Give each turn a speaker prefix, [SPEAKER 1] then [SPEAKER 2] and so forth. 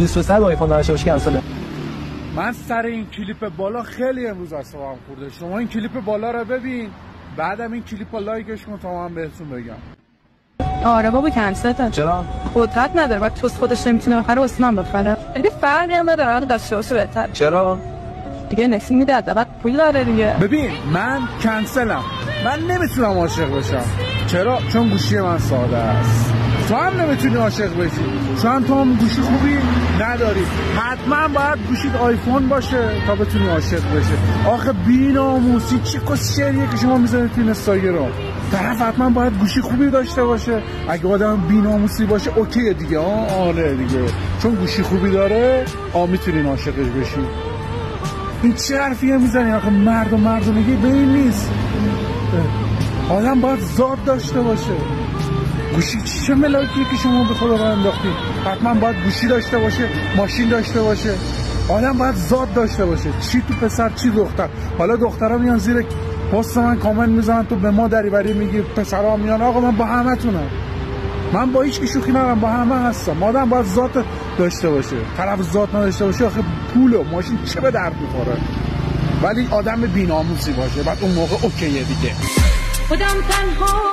[SPEAKER 1] 23 آیفون داشته باشی کنسله
[SPEAKER 2] من سر این کلیپ بالا خیلی امروز اعصابم خورده. شما این کلیپ بالا رو ببین. بعدم این کلیپ لایکش کن تا من بهتون بگم.
[SPEAKER 3] آره بابا کنسل
[SPEAKER 1] چرا؟
[SPEAKER 3] قدرت نداره. بعد توس خودش نمی‌تونه آخر اسمم بفره خیلی فرقی هم نداره دست شوش بهتر.
[SPEAKER 1] چرا؟
[SPEAKER 3] دیگه نکسی میده حداقل پول داره دیگه.
[SPEAKER 2] ببین من کنسلم. من نمی‌تونم عاشق بشم. چرا؟ چون گوشی من ساده است. تو هم نمی‌تونی عاشق بشی. چون تو هم گوشی خوبی نداری. حتما باید گوشید آیفون باشه تا بتونی عاشق بشه آخه بیناموسی چی کس شریه که شما می‌زنید تو اینستاگرام؟ طرف حتما باید گوشی خوبی داشته باشه. اگه آدم بیناموسی باشه اوکیه دیگه. آره دیگه. چون گوشی خوبی داره آ می‌تونین عاشقش بشی این چه حرفیه می‌زنی؟ آخه مرد و مردونگی به این نیست. آدم باید ذات داشته باشه. گوشی. چه ملاکیه که شما به خدا راه انداختید؟ حتما باید گوشی داشته باشه ماشین داشته باشه. آدم باید ذات داشته باشه. چی تو پسر چی دختر؟ حالا دخترها میان زیر پست من کامنت می‌زنن تو به ما دری بری میگی پسرها میان. آقا من با همه تونم من با هیچ شوخی ندارم با همه هستم. آدم باید ذات داشته باشه. طرف ذات نداشته باشه آخه پول و ماشین چه به درد می‌خوره؟ ولی آدم بیناموسی باشه. بعد اون موقع اوکیه دیگه.
[SPEAKER 4] خودم تنها